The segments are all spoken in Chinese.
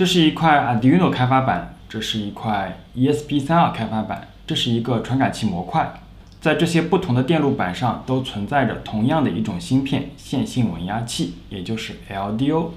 这是一块 Arduino 开发板，这是一块 ESP32 开发板，这是一个传感器模块。在这些不同的电路板上都存在着同样的一种芯片——线性稳压器，也就是 LDO。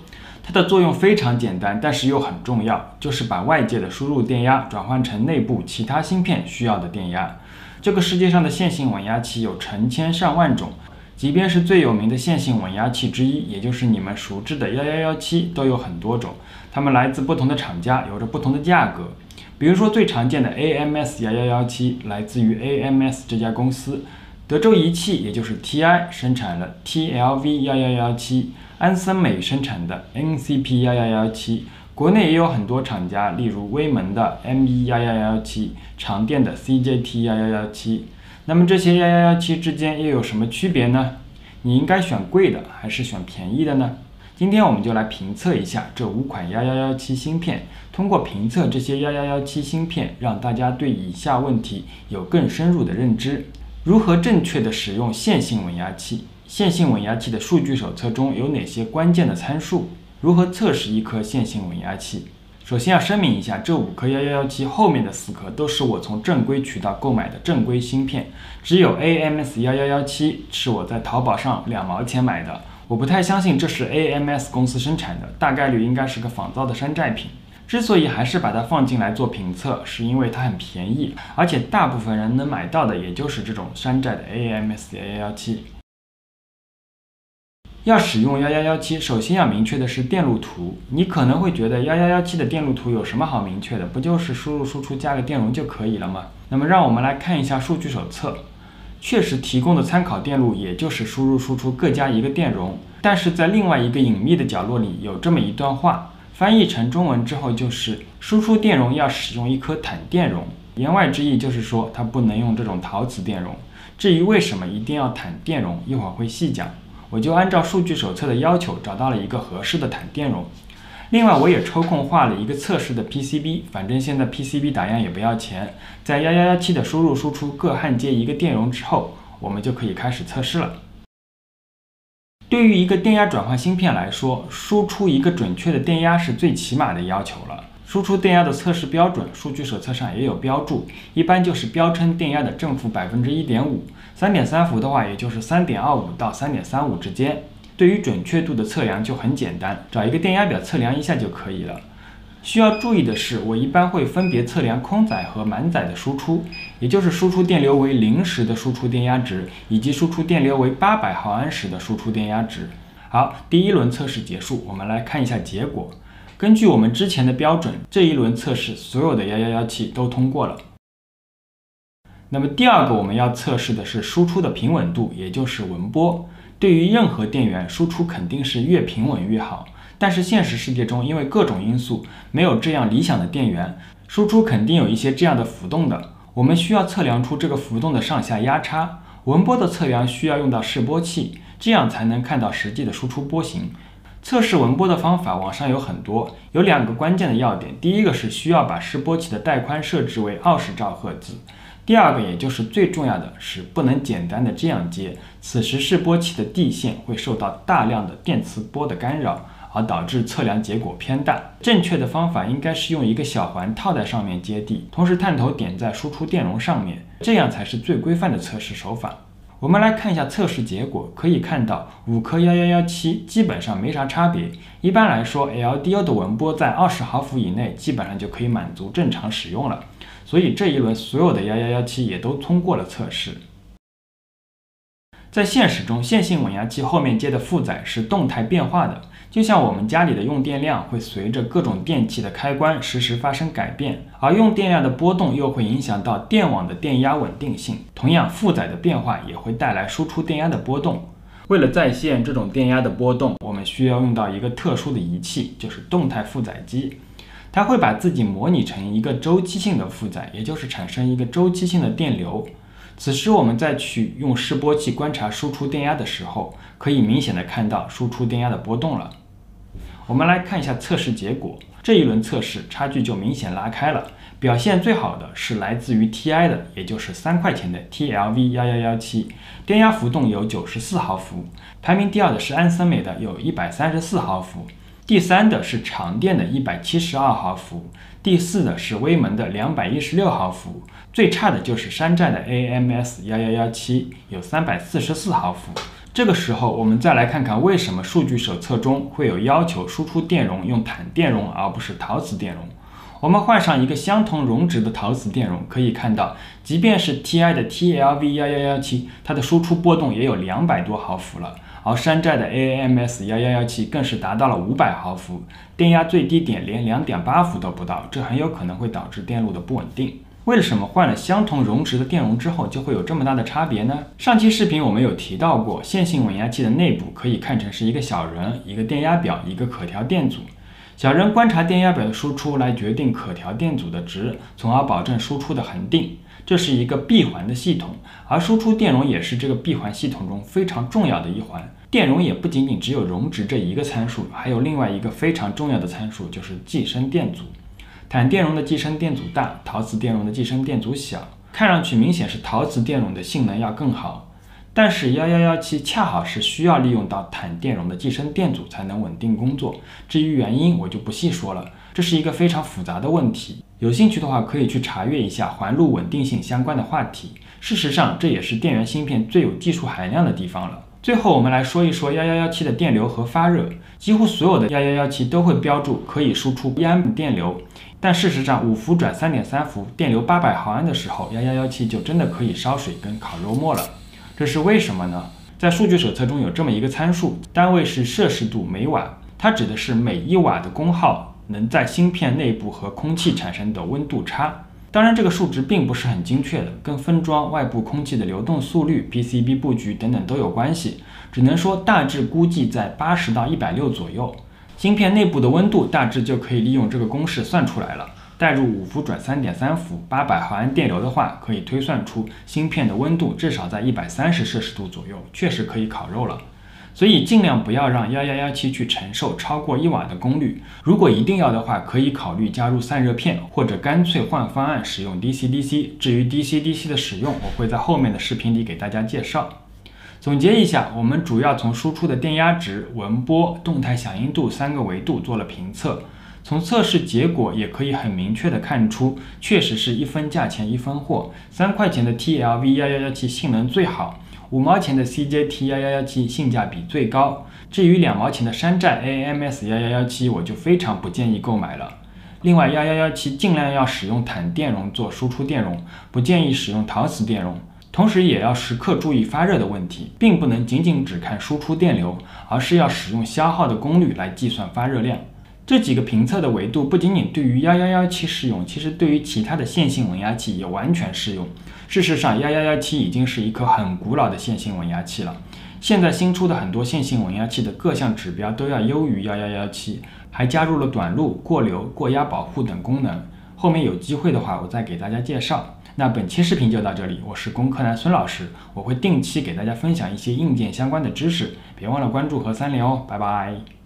它的作用非常简单，但是又很重要，就是把外界的输入电压转换成内部其他芯片需要的电压。这个世界上的线性稳压器有成千上万种，即便是最有名的线性稳压器之一，也就是你们熟知的幺幺幺七，都有很多种。它们来自不同的厂家，有着不同的价格。比如说最常见的 AMS 幺幺幺七，来自于 AMS 这家公司。德州仪器，也就是 TI 生产了 TLV 幺幺幺七，安森美生产的 NCP 幺幺幺七，国内也有很多厂家，例如威门的 M1 幺幺幺七，长电的 CJT 幺幺幺七。那么这些幺幺幺七之间又有什么区别呢？你应该选贵的还是选便宜的呢？今天我们就来评测一下这五款幺幺幺七芯片，通过评测这些幺幺幺七芯片，让大家对以下问题有更深入的认知。如何正确的使用线性稳压器？线性稳压器的数据手册中有哪些关键的参数？如何测试一颗线性稳压器？首先要声明一下，这五颗幺幺幺七后面的四颗都是我从正规渠道购买的正规芯片，只有 AMS 幺幺幺七是我在淘宝上两毛钱买的，我不太相信这是 AMS 公司生产的，大概率应该是个仿造的山寨品。之所以还是把它放进来做评测，是因为它很便宜，而且大部分人能买到的也就是这种山寨的 AMS 幺幺幺七。要使用幺幺幺七，首先要明确的是电路图。你可能会觉得幺幺幺七的电路图有什么好明确的？不就是输入输出加个电容就可以了吗？那么让我们来看一下数据手册，确实提供的参考电路也就是输入输出各加一个电容，但是在另外一个隐秘的角落里有这么一段话。翻译成中文之后，就是输出电容要使用一颗钽电容。言外之意就是说，它不能用这种陶瓷电容。至于为什么一定要钽电容，一会儿会细讲。我就按照数据手册的要求，找到了一个合适的钽电容。另外，我也抽空画了一个测试的 PCB，反正现在 PCB 打样也不要钱。在幺幺幺七的输入输出各焊接一个电容之后，我们就可以开始测试了。对于一个电压转换芯片来说，输出一个准确的电压是最起码的要求了。输出电压的测试标准，数据手册上也有标注，一般就是标称电压的正负百分之一点五，三点三伏的话，也就是三点二五到三点三五之间。对于准确度的测量就很简单，找一个电压表测量一下就可以了。需要注意的是，我一般会分别测量空载和满载的输出，也就是输出电流为零时的输出电压值，以及输出电流为八百毫安时的输出电压值。好，第一轮测试结束，我们来看一下结果。根据我们之前的标准，这一轮测试所有的幺幺幺七都通过了。那么第二个我们要测试的是输出的平稳度，也就是纹波。对于任何电源，输出肯定是越平稳越好。但是现实世界中，因为各种因素，没有这样理想的电源，输出肯定有一些这样的浮动的。我们需要测量出这个浮动的上下压差。纹波的测量需要用到示波器，这样才能看到实际的输出波形。测试纹波的方法网上有很多，有两个关键的要点。第一个是需要把示波器的带宽设置为二十兆赫兹。第二个，也就是最重要的是，不能简单的这样接，此时示波器的地线会受到大量的电磁波的干扰。而导致测量结果偏大。正确的方法应该是用一个小环套在上面接地，同时探头点在输出电容上面，这样才是最规范的测试手法。我们来看一下测试结果，可以看到五颗幺幺幺七基本上没啥差别。一般来说，LDO 的纹波在二十毫伏以内，基本上就可以满足正常使用了。所以这一轮所有的幺幺幺七也都通过了测试。在现实中，线性稳压器后面接的负载是动态变化的。就像我们家里的用电量会随着各种电器的开关实时发生改变，而用电量的波动又会影响到电网的电压稳定性。同样，负载的变化也会带来输出电压的波动。为了再现这种电压的波动，我们需要用到一个特殊的仪器，就是动态负载机。它会把自己模拟成一个周期性的负载，也就是产生一个周期性的电流。此时，我们再去用示波器观察输出电压的时候，可以明显的看到输出电压的波动了。我们来看一下测试结果，这一轮测试差距就明显拉开了。表现最好的是来自于 TI 的，也就是三块钱的 TLV 幺幺幺七，电压浮动有九十四毫伏。排名第二的是安森美的，有一百三十四毫伏。第三的是长电的一百七十二毫伏，第四的是威门的两百一十六毫伏，最差的就是山寨的 AMS 幺幺幺七，有三百四十四毫伏。这个时候，我们再来看看为什么数据手册中会有要求输出电容用钽电容而不是陶瓷电容。我们换上一个相同容值的陶瓷电容，可以看到，即便是 TI 的 TLV 幺幺幺七，它的输出波动也有两百多毫伏了，而山寨的 AAMS 幺幺幺七更是达到了五百毫伏，电压最低点连两点八伏都不到，这很有可能会导致电路的不稳定。为什么换了相同容值的电容之后就会有这么大的差别呢？上期视频我们有提到过，线性稳压器的内部可以看成是一个小人、一个电压表、一个可调电阻。小人观察电压表的输出来决定可调电阻的值，从而保证输出的恒定。这是一个闭环的系统，而输出电容也是这个闭环系统中非常重要的一环。电容也不仅仅只有容值这一个参数，还有另外一个非常重要的参数，就是寄生电阻。钽电容的寄生电阻大，陶瓷电容的寄生电阻小，看上去明显是陶瓷电容的性能要更好。但是幺幺幺七恰好是需要利用到钽电容的寄生电阻才能稳定工作。至于原因，我就不细说了，这是一个非常复杂的问题。有兴趣的话，可以去查阅一下环路稳定性相关的话题。事实上，这也是电源芯片最有技术含量的地方了。最后，我们来说一说幺幺幺七的电流和发热。几乎所有的幺幺幺七都会标注可以输出一安电流，但事实上，五伏转三点三伏，电流八百毫安的时候，幺幺幺七就真的可以烧水跟烤肉末了。这是为什么呢？在数据手册中有这么一个参数，单位是摄氏度每瓦，它指的是每一瓦的功耗能在芯片内部和空气产生的温度差。当然，这个数值并不是很精确的，跟分装外部空气的流动速率、PCB 布局等等都有关系。只能说大致估计在八十到一百六左右。芯片内部的温度大致就可以利用这个公式算出来了。代入五伏转三点三伏，八百毫安电流的话，可以推算出芯片的温度至少在一百三十摄氏度左右，确实可以烤肉了。所以尽量不要让幺幺幺七去承受超过一瓦的功率。如果一定要的话，可以考虑加入散热片，或者干脆换方案使用 DC-DC。至于 DC-DC 的使用，我会在后面的视频里给大家介绍。总结一下，我们主要从输出的电压值、纹波、动态响应度三个维度做了评测。从测试结果也可以很明确的看出，确实是一分价钱一分货。三块钱的 TLV 幺幺幺七性能最好。五毛钱的 CJT 幺幺幺七性价比最高，至于两毛钱的山寨 AMS 幺幺幺七，我就非常不建议购买了。另外，幺幺幺七尽量要使用钽电容做输出电容，不建议使用陶瓷电容。同时，也要时刻注意发热的问题，并不能仅仅只看输出电流，而是要使用消耗的功率来计算发热量。这几个评测的维度不仅仅对于幺幺幺七适用，其实对于其他的线性稳压器也完全适用。事实上，幺幺幺七已经是一颗很古老的线性稳压器了。现在新出的很多线性稳压器的各项指标都要优于幺幺幺七，还加入了短路、过流、过压保护等功能。后面有机会的话，我再给大家介绍。那本期视频就到这里，我是工科男孙老师，我会定期给大家分享一些硬件相关的知识，别忘了关注和三连哦，拜拜。